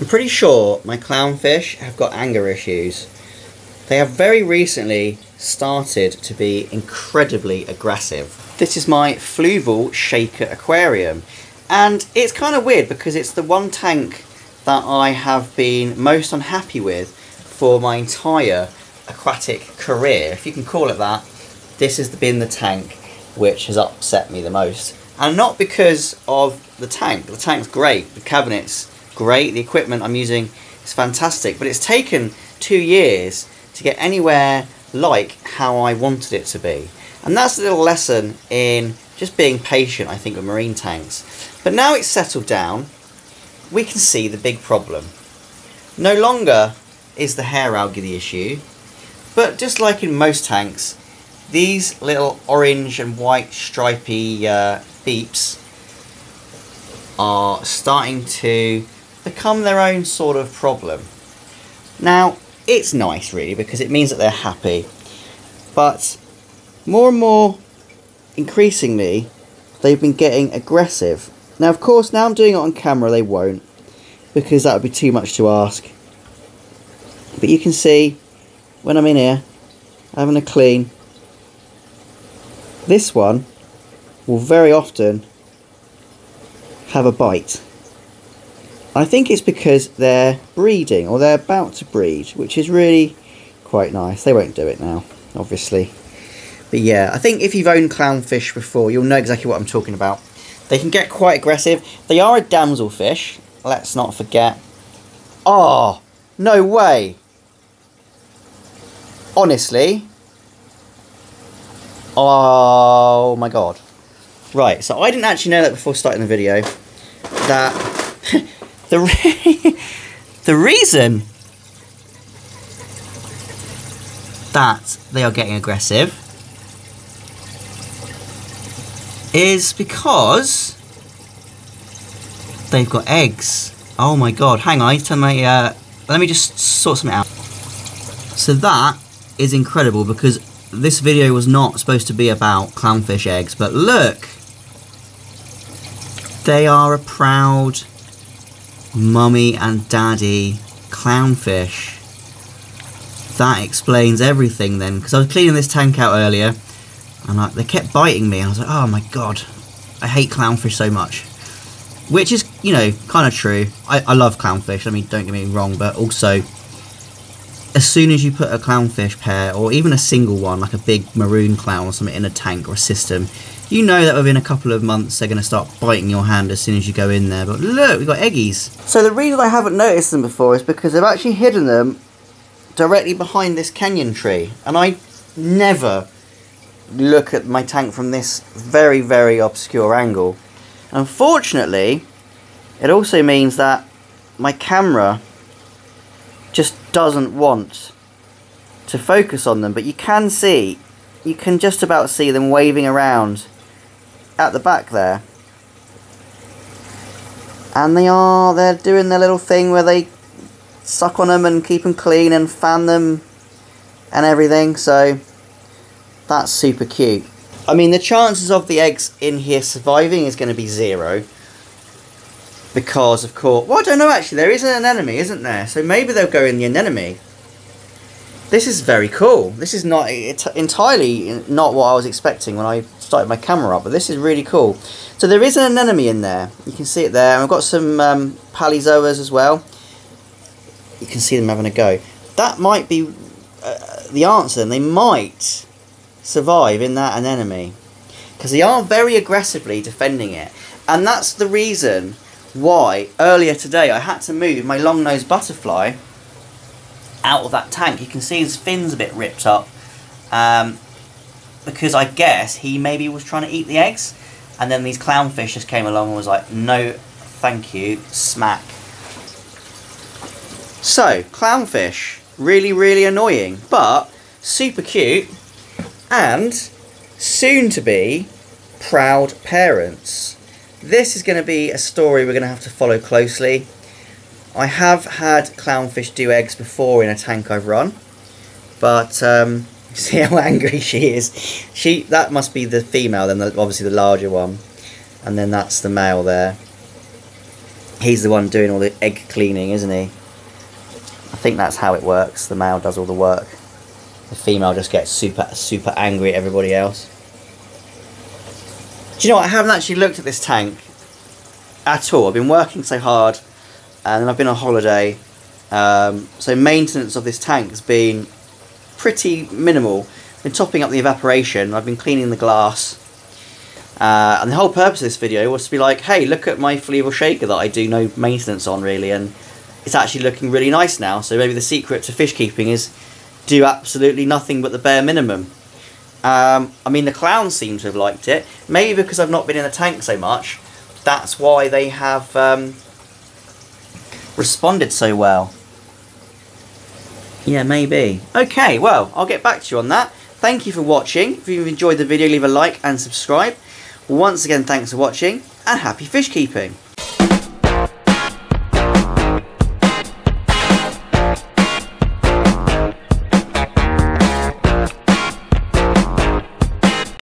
I'm pretty sure my clownfish have got anger issues. They have very recently started to be incredibly aggressive. This is my Fluval Shaker Aquarium. And it's kind of weird because it's the one tank that I have been most unhappy with for my entire aquatic career, if you can call it that. This has been the tank which has upset me the most. And not because of the tank. The tank's great, the cabinet's great, the equipment I'm using is fantastic, but it's taken two years to get anywhere like how I wanted it to be. And that's a little lesson in just being patient, I think, with marine tanks. But now it's settled down, we can see the big problem. No longer is the hair algae the issue, but just like in most tanks, these little orange and white stripy uh, beeps are starting to become their own sort of problem. Now, it's nice really because it means that they're happy, but more and more increasingly they've been getting aggressive. Now, of course, now I'm doing it on camera, they won't because that would be too much to ask. But you can see when I'm in here having a clean, this one will very often have a bite. I think it's because they're breeding or they're about to breed, which is really quite nice. They won't do it now, obviously. But yeah, I think if you've owned clownfish before, you'll know exactly what I'm talking about. They can get quite aggressive. They are a damselfish, let's not forget. Oh, no way. Honestly. Oh my god. Right, so I didn't actually know that before starting the video. That the re the reason that they are getting aggressive is because they've got eggs. Oh my god, hang on, I turn my, uh, let me just sort something out. So that is incredible because this video was not supposed to be about clownfish eggs, but look! They are a proud mummy and daddy clownfish. That explains everything then, because I was cleaning this tank out earlier, and they kept biting me, I was like, oh my god, I hate clownfish so much. Which is, you know, kind of true. I, I love clownfish, I mean, don't get me wrong, but also, as soon as you put a clownfish pair, or even a single one, like a big maroon clown or something in a tank or a system, you know that within a couple of months they're going to start biting your hand as soon as you go in there. But look, we've got eggies. So the reason I haven't noticed them before is because they've actually hidden them directly behind this Kenya tree. And I never look at my tank from this very, very obscure angle. Unfortunately, it also means that my camera just doesn't want to focus on them, but you can see, you can just about see them waving around at the back there. And they are, they're doing their little thing where they suck on them and keep them clean and fan them and everything, so that's super cute. I mean, the chances of the eggs in here surviving is going to be zero. Because, of course... Well, I don't know, actually. There is an anemone, isn't there? So maybe they'll go in the anemone. This is very cool. This is not entirely not what I was expecting when I started my camera up, but this is really cool. So there is an anemone in there. You can see it there. And I've got some um, as well. You can see them having a go. That might be uh, the answer. And they might survive in that anemone. Because they are very aggressively defending it. And that's the reason why earlier today I had to move my long-nosed butterfly out of that tank. You can see his fins a bit ripped up. Um, because I guess he maybe was trying to eat the eggs. And then these clownfish just came along and was like, no, thank you, smack. So, clownfish, really, really annoying, but super cute and soon to be proud parents. This is going to be a story we're going to have to follow closely. I have had clownfish do eggs before in a tank I've run, but um, see how angry she is. She That must be the female, then the, obviously the larger one, and then that's the male there. He's the one doing all the egg cleaning, isn't he? I think that's how it works. The male does all the work. The female just gets super, super angry at everybody else. Do you know what? I haven't actually looked at this tank at all. I've been working so hard and I've been on holiday. Um, so maintenance of this tank has been pretty minimal. I've been topping up the evaporation. I've been cleaning the glass. Uh, and the whole purpose of this video was to be like, hey, look at my flea shaker that I do no maintenance on really, and it's actually looking really nice now. So maybe the secret to fish keeping is do absolutely nothing but the bare minimum. Um, I mean, the clowns seem to have liked it. Maybe because I've not been in the tank so much, that's why they have um, responded so well. Yeah, maybe. Okay, well, I'll get back to you on that. Thank you for watching. If you've enjoyed the video, leave a like and subscribe. Once again, thanks for watching, and happy fish keeping!